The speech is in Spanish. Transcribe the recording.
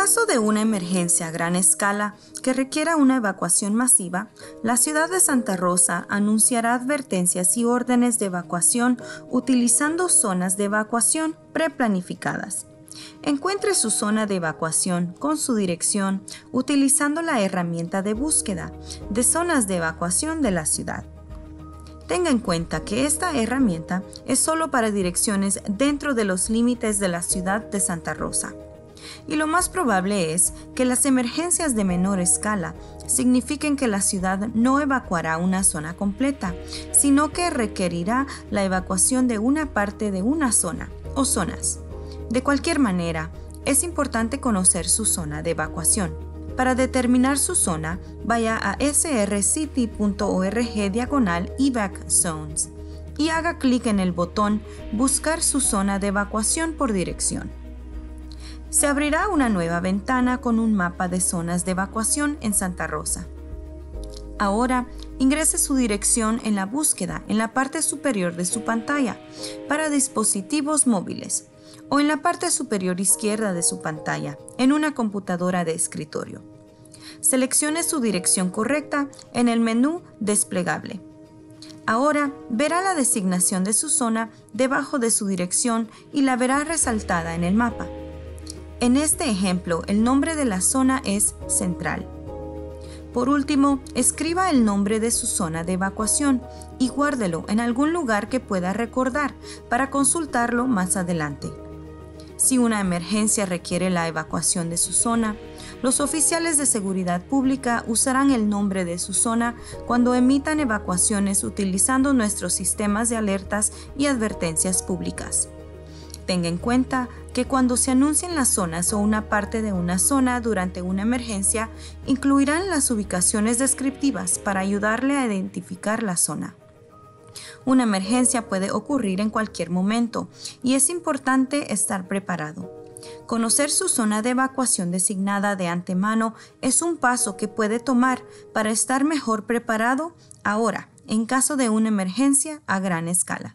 caso de una emergencia a gran escala que requiera una evacuación masiva, la ciudad de Santa Rosa anunciará advertencias y órdenes de evacuación utilizando zonas de evacuación preplanificadas. Encuentre su zona de evacuación con su dirección utilizando la herramienta de búsqueda de zonas de evacuación de la ciudad. Tenga en cuenta que esta herramienta es solo para direcciones dentro de los límites de la ciudad de Santa Rosa. Y lo más probable es que las emergencias de menor escala signifiquen que la ciudad no evacuará una zona completa, sino que requerirá la evacuación de una parte de una zona o zonas. De cualquier manera, es importante conocer su zona de evacuación. Para determinar su zona, vaya a srcity.org diagonal evac zones y haga clic en el botón Buscar su zona de evacuación por dirección. Se abrirá una nueva ventana con un mapa de zonas de evacuación en Santa Rosa. Ahora, ingrese su dirección en la búsqueda en la parte superior de su pantalla para dispositivos móviles o en la parte superior izquierda de su pantalla en una computadora de escritorio. Seleccione su dirección correcta en el menú Desplegable. Ahora verá la designación de su zona debajo de su dirección y la verá resaltada en el mapa. En este ejemplo, el nombre de la zona es Central. Por último, escriba el nombre de su zona de evacuación y guárdelo en algún lugar que pueda recordar para consultarlo más adelante. Si una emergencia requiere la evacuación de su zona, los oficiales de seguridad pública usarán el nombre de su zona cuando emitan evacuaciones utilizando nuestros sistemas de alertas y advertencias públicas. Tenga en cuenta que cuando se anuncien las zonas o una parte de una zona durante una emergencia, incluirán las ubicaciones descriptivas para ayudarle a identificar la zona. Una emergencia puede ocurrir en cualquier momento y es importante estar preparado. Conocer su zona de evacuación designada de antemano es un paso que puede tomar para estar mejor preparado ahora en caso de una emergencia a gran escala.